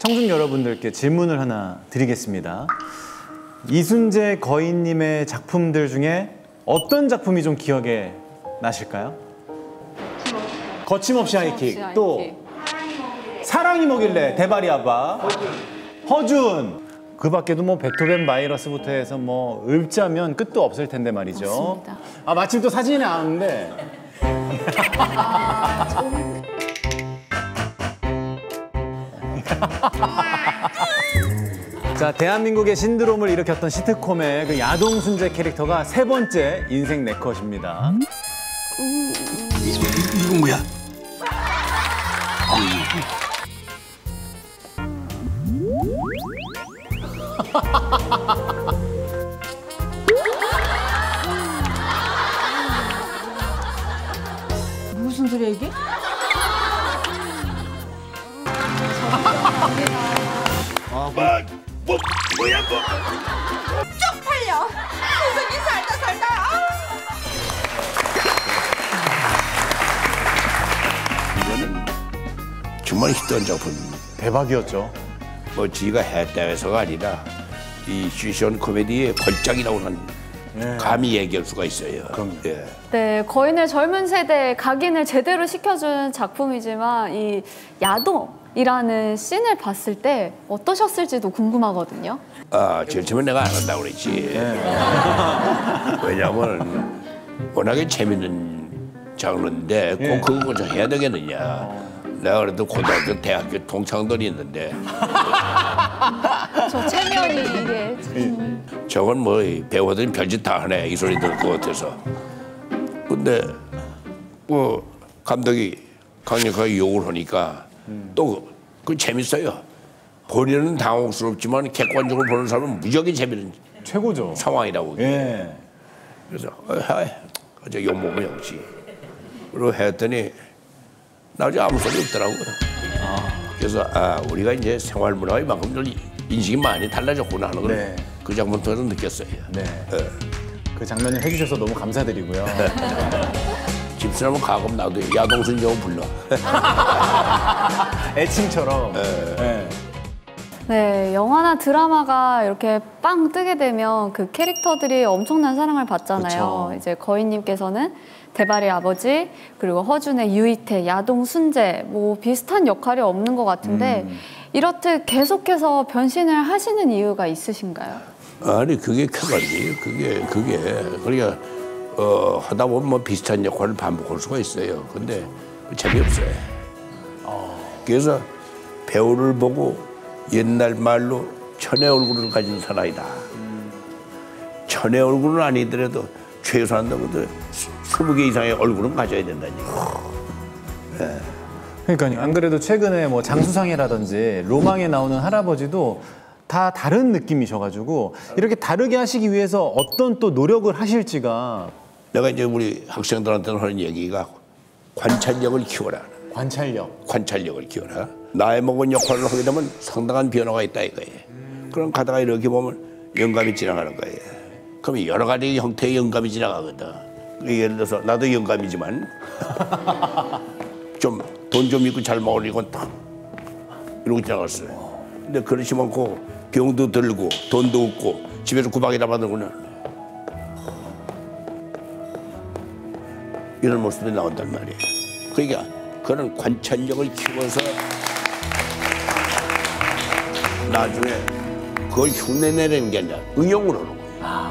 청중 여러분들께 질문을 하나 드리겠습니다. 이순재 거인님의 작품들 중에 어떤 작품이 좀 기억에 나실까요? 거침없이 하이킥. 하이킥. 또 사랑이 뭐길래 대바리 아바. 허준. 그 밖에도 뭐 베토벤 바이러스부터 해서 뭐 읊자면 끝도 없을 텐데 말이죠. 맞습니다. 아 마침 또 사진이 나왔는데 자, 대한민국의 신드롬을 일으켰던 시트콤의 그 야동 순재 캐릭터가 세 번째 인생 네컷입니다. 이건 뭐야? 무슨 소리야 이게? 뭐, 뭐, 뭐야, 뭐. 쪽팔려. 무슨 이 살다 살다. 이거는 정말 히트한 작품입니다. 대박이었죠. 뭐 지가 했다 해서가 아니라 이 시션 코미디의 걸작이라고 하는 감히 얘기할 수가 있어요. 예. 네, 거인을 젊은 세대에 각인을 제대로 시켜준 작품이지만 이 야동이라는 씬을 봤을 때 어떠셨을지도 궁금하거든요. 아, 제일 처음에 내가 안 한다고 그랬지. 왜냐면 워낙에 재밌는 장르인데 꼭 그거 좀 해야 되겠느냐. 내가 그래도 고등학교, 대학교 동창들이 있는데 저 체면이 이게 저건 뭐 배우들이 별짓 다 하네 이 소리 들을 것 같아서 근데 뭐 감독이 강력하게 욕을 하니까 또그 재밌어요 본인은 당혹스럽지만 객관적으로 보는 사람은 무지하게 재밌는 최고죠. 상황이라고 예. 그래서 어, 해. 어제 욕먹은 역시 그리고 했더니 나중에 아무 소리 없더라고요 그래서 아 우리가 이제 생활 문화가 이만큼 좀 인식이 많이 달라졌구나 하는 걸 네. 그 작품 통해서 느꼈어요 네. 그 장면을 해주셔서 너무 감사드리고요. 집사람은 가끔 나도 야동순 좀 불러. 애칭처럼. 예. 네, 영화나 드라마가 이렇게 빵 뜨게 되면 그 캐릭터들이 엄청난 사랑을 받잖아요. 그쵸. 이제 거인님께서는 대발의 아버지 그리고 허준의 유이태, 야동 순재 뭐 비슷한 역할이 없는 것 같은데 이렇듯 계속해서 변신을 하시는 이유가 있으신가요? 아니 그게 쾌감이에요. 그게 그게 그러니까 어, 하다 보면 뭐 비슷한 역할을 반복할 수가 있어요. 근데 재미없어요. 그래서 배우를 보고 옛날 말로 천의 얼굴을 가진 사나이다. 천의 얼굴은 아니더라도 최소한 너도 스무 개 이상의 얼굴은 가져야 된다니까. 그러니까요. 안 그래도 최근에 뭐 장수상이라든지 로망에 나오는 할아버지도 다 다른 느낌이셔가지고 이렇게 다르게 하시기 위해서 어떤 또 노력을 하실지가 내가 이제 우리 학생들한테는 하는 얘기가 관찰력을 키워라. 관찰력. 관찰력을 키워라. 나이 먹은 역할을 하게 되면 상당한 변화가 있다 이거예요. 그럼 가다가 이렇게 보면 영감이 지나가는 거예요. 그럼 여러 가지 형태의 영감이 지나가거든. 예를 들어서 나도 영감이지만 좀 돈좀 있고 잘 먹으려고 딱 이러고 지나갔어요. 근데 그렇지 않고 병도 들고 돈도 없고 집에서 구박이나 받으면 이런 모습이 나온단 말이에요. 그러니까 그런 관찰력을 키워서 나중에 그걸 흉내내는 게 아니라 응용을 하는 거예요.